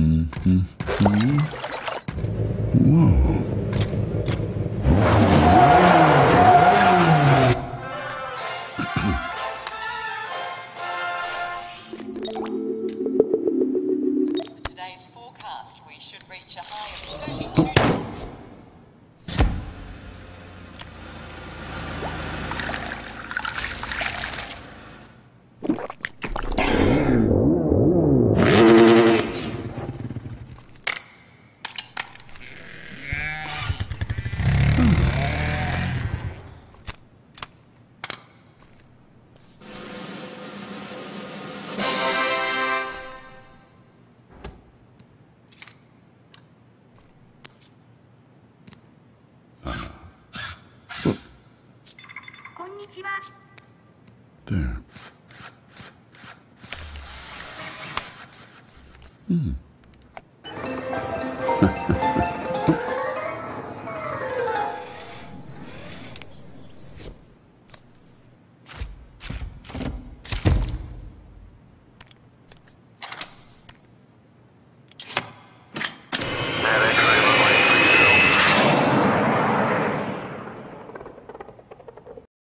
John McGee. Whoa. There. Hmm.